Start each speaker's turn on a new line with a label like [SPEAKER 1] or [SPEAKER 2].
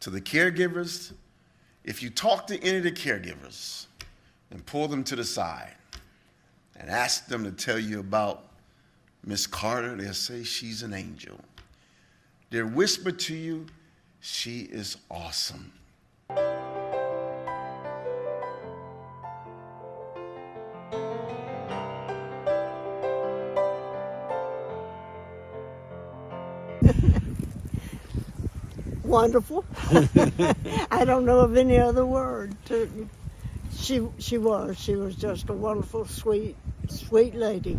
[SPEAKER 1] To the caregivers, if you talk to any of the caregivers and pull them to the side and ask them to tell you about Miss Carter, they'll say she's an angel. They'll whisper to you, she is awesome.
[SPEAKER 2] Wonderful. I don't know of any other word. To, she she was. She was just a wonderful, sweet, sweet lady.